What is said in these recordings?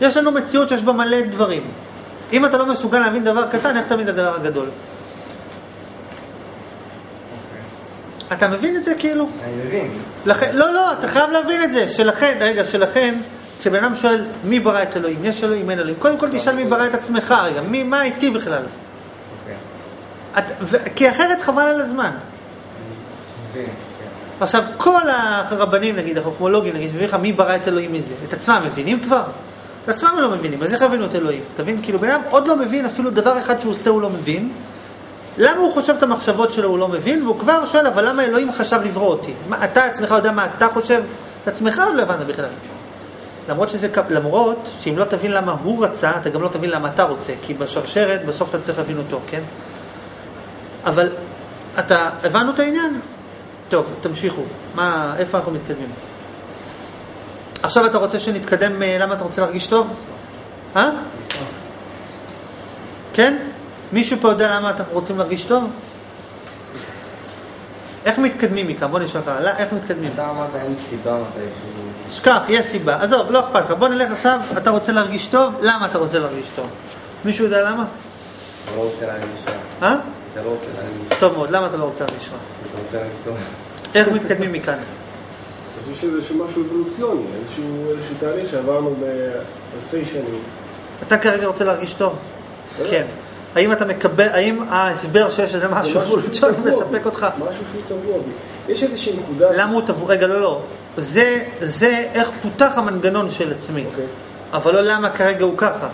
יש לנו מציאות שיש בה מלא דברים. אם אתה לא מסוגל להבין דבר קטן, איך את הדבר הגדול? אתה מבין את זה כאילו? אני מבין. לכן, לא, לא, אתה חייב להבין את זה, שלכן, רגע, שלכן, כשבן אדם שואל מי ברא את אלוהים, יש אלוהים, אין אלוהים, קודם כל תשאל מי ברא את עצמך רגע, מי, מה איתי בכלל? אוקיי. את, ו, כי אחרת חבל על הזמן. כן. עכשיו, כל הרבנים, נגיד, החוכמולוגים, נגיד, מי ברא את אלוהים מזה, את עצמם מבינים כבר? את עצמם הם לא מבינים, אז איך יבינו את אלוהים? תבין? כאילו, בן אדם עוד לא מבין, אפילו דבר אחד שהוא עושה הוא לא מבין. למה הוא חושב את המחשבות שלו הוא לא מבין, והוא כבר שואל, אבל למה אלוהים חשב לברוא אותי? מה, אתה עצמך יודע מה אתה חושב? את עצמך עוד לא הבנת בכלל. למרות שזה, למרות שאם לא תבין למה הוא רצה, אתה גם לא תבין למה אתה רוצה, כי בשרשרת בסוף אתה צריך להבין אותו, כן? אבל אתה, הבנו את העניין? טוב, תמשיכו. מה, איפה אנחנו מתקדמים? עכשיו אתה רוצה שנתקדם, אה, למה אתה רוצה להרגיש טוב? אה? כן? מישהו פה יודע למה אנחנו רוצים להרגיש טוב? איך מתקדמים מכאן? בוא נשאל ככה, איך מתקדמים? אתה אמרת אין סיבה מתישהו. שכח, יש סיבה. עזוב, לא אכפת לך. בוא נלך עכשיו, אתה רוצה להרגיש טוב? למה אתה רוצה להרגיש טוב? מישהו יודע למה? אתה לא רוצה להרגיש רע. אה? אתה לא רוצה להרגיש טוב מאוד, למה אתה לא רוצה להרגיש רע? אתה רוצה להרגיש טוב. איך מתקדמים מכאן? חושב שזה איזשהו משהו אבולוציוני, איזשהו, איזשהו תהליך שעברנו באלפי שנים. אתה כרגע רוצה להרגיש טוב? לא. כן. האם אתה מקבל, האם ההסבר שיש איזה זה משהו אבולוציוני טבוע מספק. אותך? משהו שהוא טבוע בי. יש איזושהי נקודה... למה הוא תבוא? רגע, לא, לא. זה, זה איך פותח המנגנון של עצמי. אוקיי. אבל לא למה כרגע הוא ככה.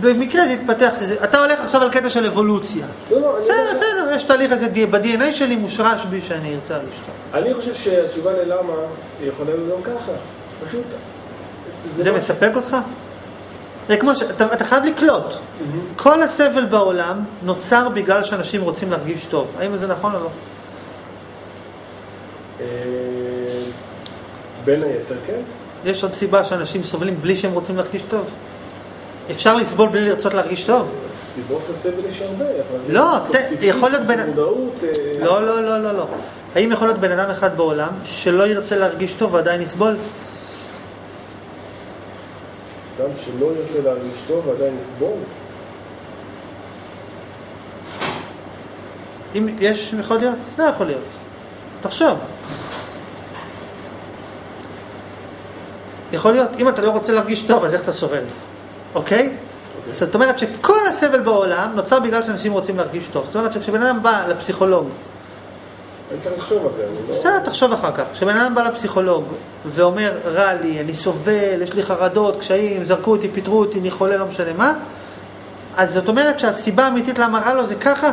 במקרה זה התפתח, שזה, אתה הולך עכשיו על קטע של אבולוציה. לא, לא, אני בסדר, בסדר, יש תהליך הזה, ב-DNA שלי מושרש בי שאני ארצה לשתות. אני חושב שהתשובה ללמה יכולה להיות גם ככה. פשוט... זה לא- מספק אותך? זה כמו ש... אתה, אתה חייב לקלוט. כל הסבל בעולם נוצר בגלל שאנשים רוצים להרגיש טוב. האם זה נכון או לא? אה, בין היתר, כן. יש עוד סיבה שאנשים סובלים בלי שהם רוצים להרגיש טוב? אפשר לסבול בלי לרצות להרגיש טוב? סיבות לסבל יש הרבה. אבל- לא, יכול להיות בין- מודעות... אה, לא, לא, לא, לא, לא. האם יכול להיות בן אדם אחד בעולם שלא ירצה להרגיש טוב ועדיין יסבול? אדם שלא ירצה להרגיש טוב ועדיין יסבול. אם יש, יכול להיות? לא יכול להיות. תחשוב. יכול להיות, אם אתה לא רוצה להרגיש טוב, אז איך אתה סובל? אוקיי? זאת אומרת שכל הסבל בעולם נוצר בגלל שאנשים רוצים להרגיש טוב. זאת אומרת שכשבן אדם בא לפסיכולוג, לא... בסדר, תחשוב אחר כך. כשבן אדם בא לפסיכולוג ואומר, רע לי, אני סובל, יש לי חרדות, קשיים, זרקו אותי, פיטרו אותי, אני חולה, לא משנה מה, אז זאת אומרת שהסיבה האמיתית למה רע לו זה ככה?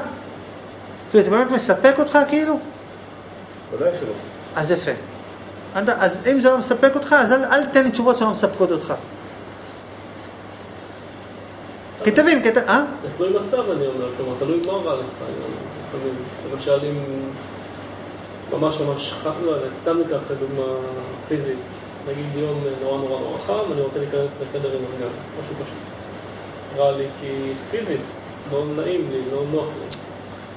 כאילו, זה באמת מספק אותך כאילו? ודאי שלא. אז יפה. אז- אז אם זה לא מספק אותך, אז אל, אל תיתן לי תשובות שלא מספקות אותך. כי תבין, כי אתה... אה? תלוי מצב אני אומר, זאת אומרת, תלוי מה רע לך. לפעמים. למשל אם ממש ממש חם, לא יודע, סתם ניקח דוגמה פיזית. נגיד יום נורא נורא נורא חם, אני רוצה להיכנס לחדר עם מזגן, משהו פשוט. רע לי כי פיזית, לא נעים לי, לא נוח לי.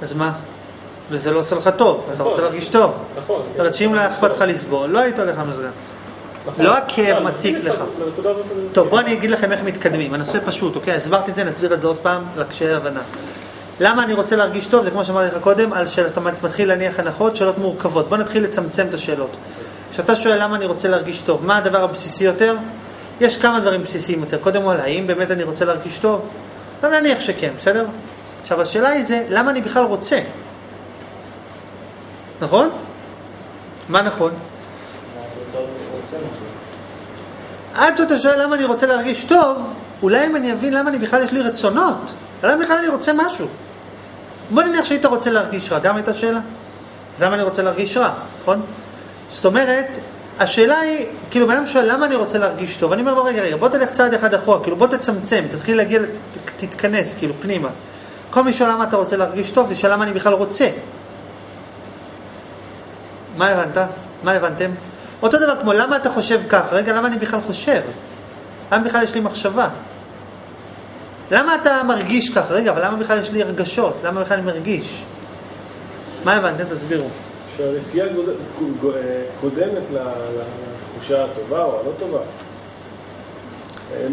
אז מה? וזה לא עושה לך טוב, אתה נכון. רוצה להרגיש טוב. נכון. זאת אומרת שאם לא היה אכפת לך לסבול, לא היית הולך למזגן. לא הכאב מציק לך. טוב, מסכים. בוא אני אגיד לכם איך מתקדמים. הנושא פשוט, אוקיי? הסברתי את זה, נסביר את זה עוד פעם לקשיי הבנה. למה אני רוצה להרגיש טוב? זה כמו שאמרתי לך קודם, על שאתה מתחיל להניח הנחות, שאלות מורכבות. בוא נתחיל לצמצם את השאלות. כשאתה שואל למה אני רוצה להרגיש טוב, מה הדבר הבסיסי יותר? יש כמה דברים בסיסיים יותר. קודם כל, האם באמת אני רוצה להרגיש טוב? אבל נניח שכן, בסדר? עכשיו, השאלה היא זה, למה אני בכלל רוצה? נכון? מה נכון? עד שאתה שואל למה אני רוצה להרגיש טוב, אולי אם אני אבין למה אני בכלל יש לי רצונות, למה בכלל אני רוצה משהו. בוא נניח שהיית רוצה להרגיש רע, גם הייתה שאלה. למה אני רוצה להרגיש רע, נכון? זאת אומרת, השאלה היא, כאילו בן אדם שואל למה אני רוצה להרגיש טוב, אני אומר לו רגע רגע בוא תלך צעד אחד אחורה, כאילו בוא תצמצם, תתחיל להגיע, תתכנס כאילו פנימה. כל מי שואל למה אתה רוצה להרגיש טוב, זה שאלה למה אני בכלל רוצה. מה הבנת? מה הבנתם? אותו דבר כמו למה אתה חושב כך? רגע, למה אני בכלל חושב? למה בכלל יש לי מחשבה? למה אתה מרגיש כך? רגע, אבל למה בכלל יש לי הרגשות? למה בכלל אני מרגיש? מה הבנתם? תסבירו. שהרצייה קודמת ל- ל- התחושה הטובה או הלא טובה.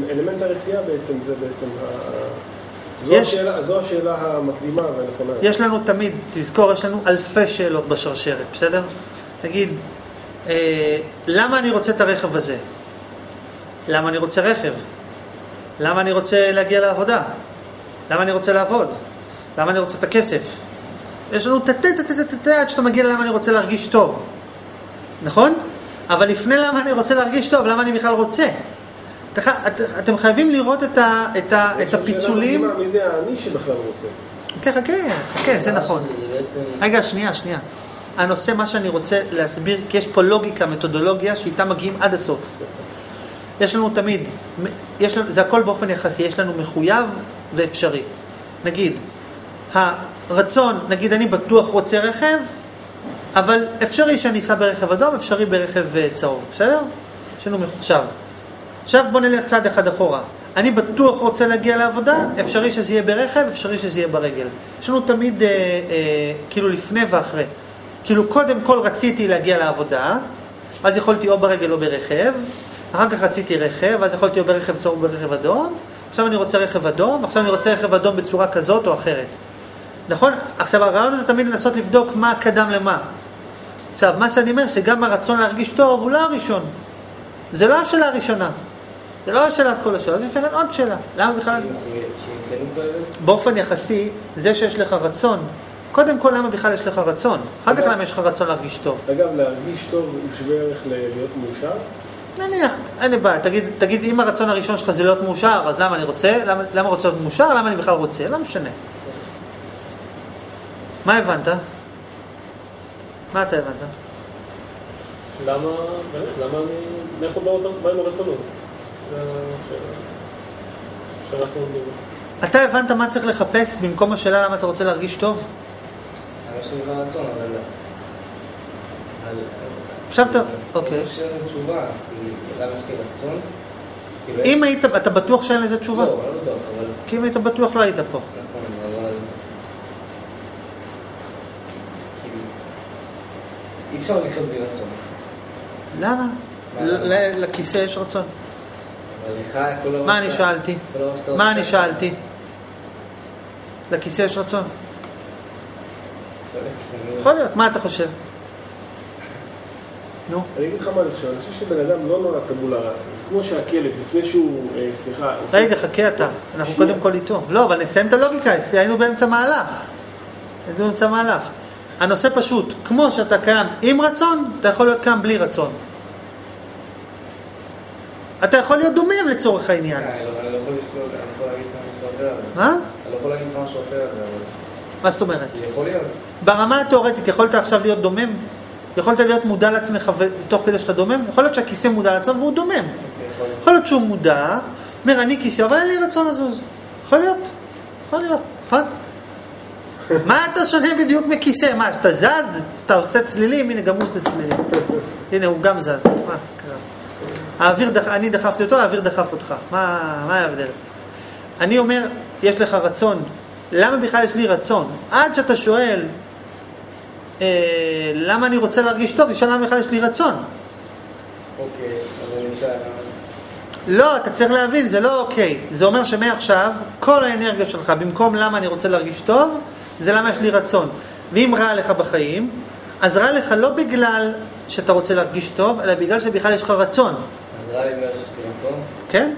אלמנט הרצייה בעצם זה בעצם. זו, יש- השאלה, זו השאלה המקדימה והנכונה. יש לנו תמיד, תזכור, יש לנו אלפי שאלות בשרשרת, בסדר? נגיד, למה אני רוצה את הרכב הזה? למה אני רוצה רכב? למה אני רוצה להגיע לעבודה? למה אני רוצה לעבוד? למה אני רוצה את הכסף? יש לנו טה-טה-טה-טה-טה עד שאתה מגיע ללמה אני רוצה להרגיש טוב, נכון? אבל לפני למה אני רוצה להרגיש טוב, למה אני בכלל רוצה? אתה ח- את- אתם חייבים לראות את, ה, את, ה, את הפיצולים. מי זה האני שבכלל רוצה? כן, חכה, חכה, זה נכון. רגע, שנייה, שנייה. הנושא, מה שאני רוצה להסביר, כי יש פה לוגיקה, מתודולוגיה, שאיתה מגיעים עד הסוף. יש לנו תמיד, יש לנו, זה הכל באופן יחסי, יש לנו מחויב ואפשרי. נגיד, הרצון, נגיד אני בטוח רוצה רכב, אבל אפשרי שאני אסע ברכב אדום, אפשרי ברכב אה, צהוב, בסדר? יש לנו עכשיו. עכשיו בוא נלך צעד אחד אחורה. אני בטוח רוצה להגיע לעבודה, אפשרי שזה יהיה ברכב, אפשרי שזה יהיה ברגל. יש לנו תמיד אה, אה, כאילו לפני ואחרי. כאילו קודם כל רציתי להגיע לעבודה, אז יכולתי או ברגל או ברכב, אחר כך רציתי רכב, אז יכולתי או ברכב צהוב או ברכב אדום, עכשיו אני רוצה רכב אדום, ועכשיו אני רוצה רכב אדום בצורה כזאת או אחרת. נכון? עכשיו הרעיון הזה תמיד לנסות לבדוק מה קדם למה. עכשיו, מה שאני אומר, שגם הרצון להרגיש טוב הוא לא הראשון. זה לא השאלה הראשונה. זה לא השאלת כל השאלה, זה לפעמים עוד שאלה. למה בכלל? באופן יחסי, זה שיש לך רצון, קודם כל למה בכלל יש לך רצון? אחר כך למה יש לך רצון להרגיש טוב? אגב, להרגיש טוב הוא שווה ערך להיות מאושר? נניח, אין לי בעיה, תגיד, תגיד, אם הרצון הראשון שלך זה להיות מאושר, אז למה אני רוצה? למה, למה רוצה להיות מאושר? למה אני בכלל רוצה? לא משנה. מה הבנת? מה אתה הבנת? למה, באמת, למה אני, מאיפה באו- באים הרצונות? שאנחנו עומדים. אתה הבנת מה צריך לחפש במקום השאלה למה אתה רוצה להרגיש טוב? יש לי כבר רצון, אבל... אבל- עכשיו אתה- אוקיי. יש לנו תשובה, למה יש לי רצון? אם היית, אתה בטוח שאין לזה תשובה? לא, לא בטוח, אבל... כי אם היית בטוח לא היית פה. נכון, אבל... כאילו... אי אפשר לחיות בלי רצון. למה? לכיסא יש רצון. מה אני שאלתי? מה אני שאלתי? לכיסא יש רצון. לא יודע, לפעמים- יכול להיות, מה אתה חושב? נו, אני אגיד לך מה אני חושב, אני חושב שבן אדם לא נולד טבולה ראסה. כמו שהכלב, לפני שהוא, אה, סליחה, רגע, חכה אתה. אנחנו. קודם כל איתו. לא, אבל נסיים את הלוגיקה, היינו באמצע מהלך. היינו באמצע מהלך. הנושא פשוט, כמו שאתה קיים עם רצון, אתה יכול להיות קיים בלי רצון. אתה יכול להיות דומם לצורך העניין. אה, אני לא- לא אני לא יכול להגיד לך משהו אחר. מה? אני לא יכול להגיד לך משהו אחר. מה זאת אומרת? זה יכול להיות. ברמה התיאורטית יכולת עכשיו להיות דומם? יכולת להיות מודע לעצמך תוך כדי שאתה דומם? יכול להיות שהכיסא מודע לעצמו והוא דומם. יכול להיות שהוא מודע, אומר אני כיסא, אבל אין לי רצון לזוז. יכול להיות, יכול להיות, נכון? מה אתה שונה בדיוק מכיסא? מה, שאתה זז? שאתה עושה צלילים? הנה, גם הוא עושה צלילים. הנה, הוא גם זז. מה קרה? האוויר דח... אני דחפתי אותו, האוויר דחף אותך. מה, מה ההבדל? אני אומר, יש לך רצון. למה בכלל יש לי רצון? עד שאתה שואל, אה, למה אני רוצה להרגיש טוב, תשאל למה בכלל יש לי רצון. אוקיי, אז אני אשאל... לא, אתה צריך להבין, זה לא אוקיי. זה אומר שמעכשיו, כל האנרגיה שלך, במקום למה אני רוצה להרגיש טוב, זה למה יש לי רצון. ואם רע לך בחיים, אז רע לך לא בגלל שאתה רוצה להרגיש טוב, אלא בגלל שבכלל יש לך רצון, אז רע לי בגלל שיש לי רצון. כן?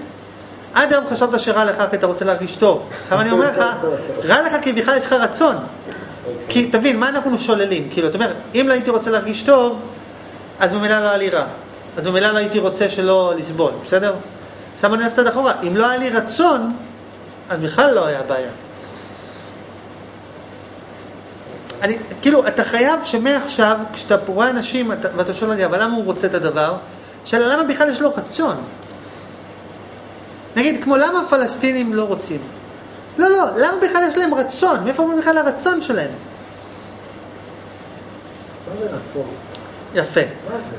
עד היום חשבת שרע לך כי אתה רוצה להרגיש טוב. עכשיו אני אומר לך, רע לך כי בכלל יש לך רצון. כי תבין, מה אנחנו שוללים? כאילו, אתה אומר, אם לא הייתי רוצה להרגיש טוב, אז ממילא לא היה לי רע. אז ממילא לא הייתי רוצה שלא לסבול, בסדר? עכשיו אני קצת אחורה. אם לא היה לי רצון, אז בכלל לא היה בעיה. אני, כאילו, אתה חייב שמעכשיו, כשאתה רואה אנשים, אתה, ואתה שואל, רגע, אבל למה הוא רוצה את הדבר? שאלה, למה בכלל יש לו רצון? נגיד, כמו למה הפלסטינים לא רוצים? לא, לא, למה בכלל יש להם רצון? מאיפה בכלל הרצון שלהם? יפה.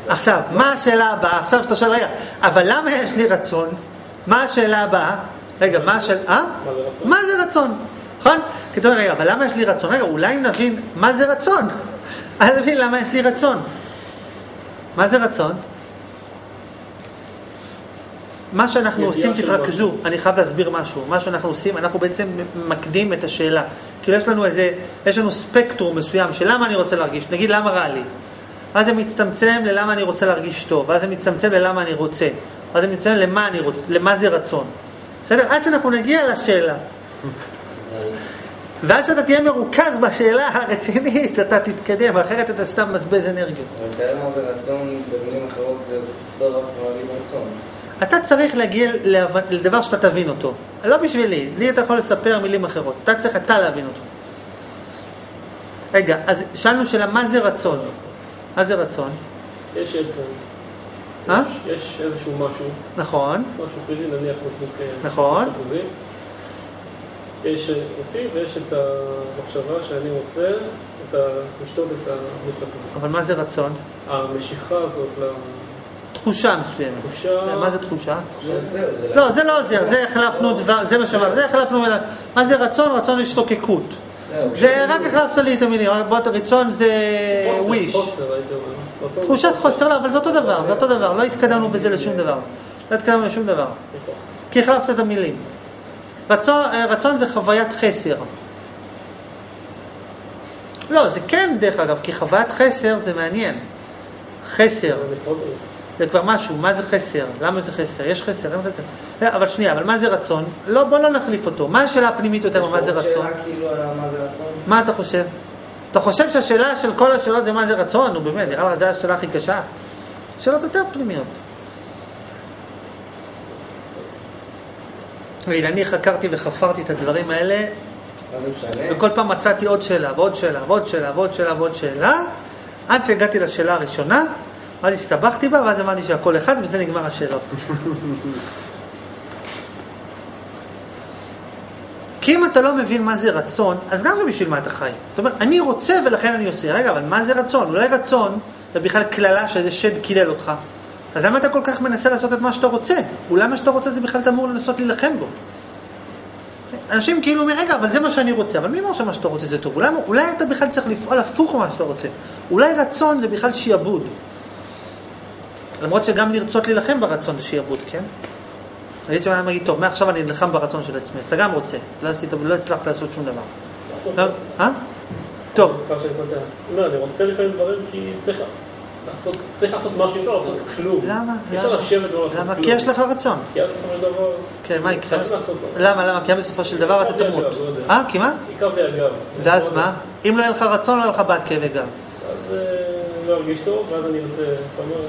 עכשיו, מה השאלה הבאה? עכשיו שאתה שואל, רגע, אבל למה יש לי רצון? מה השאלה הבאה? רגע, מה השאלה... אה? מה זה רצון? מה זה רצון? נכון? כי אתה אומר, רגע, אבל למה יש לי רצון? רגע, אולי אם נבין מה זה רצון. אז נבין למה יש לי רצון. מה זה רצון? מה שאנחנו עושים, תתרכזו. אני חייב להסביר משהו. מה שאנחנו עושים, אנחנו בעצם מקדים את השאלה. כאילו יש לנו איזה, יש לנו ספקטרום מסוים של למה אני רוצה להרגיש, נגיד למה רע לי. אז זה מצטמצם ללמה אני רוצה להרגיש טוב, ואז זה מצטמצם ללמה אני רוצה, ואז זה מצטמצם למה אני רוצה, למה זה רצון. בסדר? עד שאנחנו נגיע לשאלה. ואז שאתה תהיה מרוכז בשאלה הרצינית, אתה תתקדם, אחרת אתה סתם מבזבז אנרגיות. אבל תאר מה זה רצון, במילים אחרות זה לא רק רצון. אתה צריך להגיע לדבר שאתה תבין אותו. לא בשבילי, לי אתה יכול לספר מילים אחרות. אתה צריך אתה להבין אותו. רגע, אז שאלנו שאלה, מה זה רצון? מה זה רצון? יש עצם. אה? יש- איזשהו משהו, נכון, משהו פיזי, נניח אה, נכון. יש אותי ויש את המחשבה שאני רוצה את ה- לשתות את התפוזים. אבל מה זה רצון? המשיכה הזאת תחושה מסוימת. לתחושה... מה זה תחושה? לא, זה לא עוזר, זה החלפנו דבר, זה מה שאמרנו, זה החלפנו מילה. מה זה רצון? רצון השתוקקות. זה רק החלפת לי את המילים, רצון זה. רצון תחושת חוסר, לא, אבל זה אותו דבר, זה אותו דבר, לא התקדמנו בזה לשום דבר. לא התקדמנו לשום דבר. כי החלפת את המילים. רצון, אה, רצון זה חוויית חסר. לא, זה כן דרך אגב, כי חוויית חסר זה מעניין. חסר, זה כבר משהו, מה זה חסר? למה זה חסר? יש חסר, אין חסר. אה, אבל שנייה, אבל מה זה רצון? לא, בוא לא נחליף אותו. מה השאלה הפנימית יותר, מה זה יש פה עוד רצון? שאלה כאילו מה זה רצון? מה אתה חושב? אתה חושב שהשאלה של כל השאלות זה מה זה רצון? נו באמת, נראה לך זו השאלה הכי קשה. שאלות יותר פנימיות. תגיד, אני חקרתי וחפרתי את הדברים האלה? וכל פעם מצאתי עוד שאלה, ועוד שאלה, ועוד שאלה, ועוד שאלה, ועוד שאלה, עד שהגעתי לשאלה הראשונה, ואז הסתבכתי בה, ואז הבנתי שהכל אחד, ובזה נגמר השאלות. כי אם אתה לא מבין מה זה רצון, אז גם לא בשביל מה אתה חי. זאת אומרת, אני רוצה ולכן אני עושה. רגע, אבל מה זה רצון? אולי רצון זה בכלל קללה שאיזה שד קילל אותך. אז למה אתה כל כך מנסה לעשות את מה שאתה רוצה? אולי מה שאתה רוצה זה בכלל אתה אמור לנסות להילחם בו. אנשים כאילו אומרים, רגע, אבל זה מה שאני רוצה. אבל מי אמר שמה שאתה רוצה זה טוב? אולי, אולי אתה בכלל צריך לפעול הפוך ממה שאתה רוצה. אולי רצון זה בכלל שיעבוד. למרות שגם לרצות להילחם ברצון זה שיעבוד, כן? נגיד שבן אדם יגיד, טוב, מעכשיו אני נלחם ברצון של עצמי, אז אתה גם רוצה, לא, עשית, לא הצלחת לעשות שום דבר. לא, אה? טוב. לא, אני רוצה לפעמים דברים כי צריך צריך לעשות משהו, אי אפשר לעשות כלום. למה? אי אפשר? לשבת ולא לעשות למה? כי יש לך רצון. כי עד בסופו של דבר... כן, מה יקרה? למה? למה? כי בסופו של דבר אתה תמות. לא. אה? כי מה? לי הגב. ואז מה? אם לא יהיה לך רצון, לא יהיה לך בעד כאבי גב. לא ארגיש טוב, ואז אני רוצה...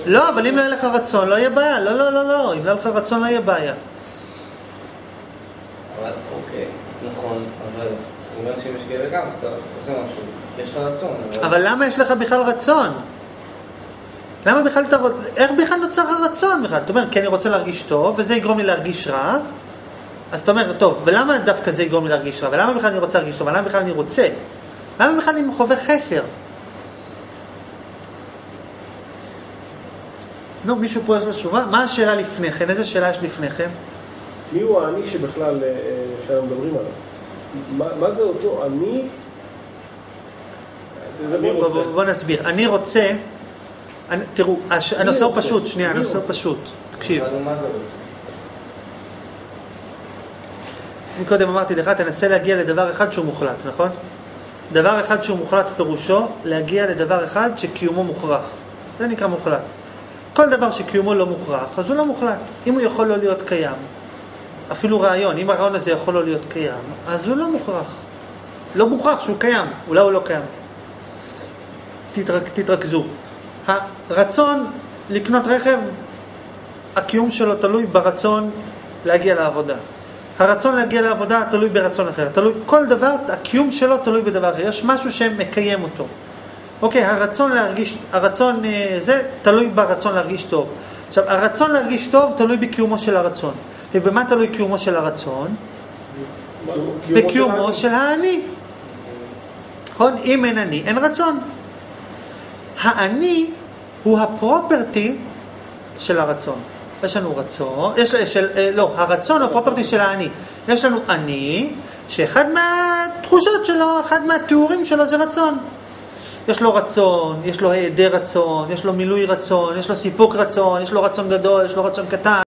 לא, אבל אם לא יהיה לך רצון, לא יהיה בעיה. לא, לא, לא, לא. אם לא יהיה לך רצון, לא יהיה בעיה. אבל אוקיי, נכון, אבל הוא אומר שאם יש כאלה גם, אז אתה עושה משהו, יש לך רצון, אבל למה יש לך בכלל רצון? למה בכלל אתה רוצה... איך בכלל נוצר הרצון בכלל? אתה אומר, כי אני רוצה להרגיש טוב, וזה יגרום לי להרגיש רע. אז אתה אומר, טוב, ולמה דווקא זה יגרום לי להרגיש רע? ולמה בכלל אני רוצה להרגיש טוב? ולמה בכלל אני רוצה? למה בכלל אני חווה חסר? נו, מישהו פה יש לו תשובה? מה השאלה לפני כן? איזה שאלה יש לפני כן? מי הוא האני שבכלל אה, שאנחנו מדברים עליו? מה, מה זה אותו אני? בוא, רוצה. בוא, בוא נסביר. אני רוצה... אני, תראו, הש, הנושא הוא? פשוט, שנייה, הנושא הוא? פשוט. תקשיב. אבל מה זה רוצה? אני קודם אמרתי לך, תנסה להגיע לדבר אחד שהוא מוחלט, נכון? דבר אחד שהוא מוחלט פירושו להגיע לדבר אחד שקיומו מוכרח. זה נקרא מוחלט. כל דבר שקיומו לא מוכרח, אז הוא לא מוחלט. אם הוא יכול לא להיות קיים, אפילו רעיון, אם הרעיון הזה יכול לא להיות קיים, אז הוא לא מוכרח. לא מוכרח שהוא קיים, אולי הוא לא קיים. תתרק, תתרכזו. הרצון לקנות רכב, הקיום שלו תלוי ברצון להגיע לעבודה. הרצון להגיע לעבודה תלוי ברצון אחר. תלוי, כל דבר, הקיום שלו תלוי בדבר אחר. יש משהו שמקיים אותו. אוקיי, הרצון להרגיש, הרצון אה, זה תלוי ברצון להרגיש טוב. עכשיו, הרצון להרגיש טוב תלוי בקיומו של הרצון. ובמה תלוי קיומו של הרצון? בקיומו. של האני. נכון? אם אין אני, אין רצון. האני הוא הפרופרטי של הרצון. יש לנו רצון, יש, של, אה, לא, הרצון הוא הפרופרטי של האני. יש לנו אני, שאחד מהתחושות שלו, אחד מהתיאורים שלו זה רצון. יש לו רצון, יש לו היעדר רצון, יש לו מילוי רצון, יש לו סיפוק רצון, יש לו רצון גדול, יש לו רצון קטן.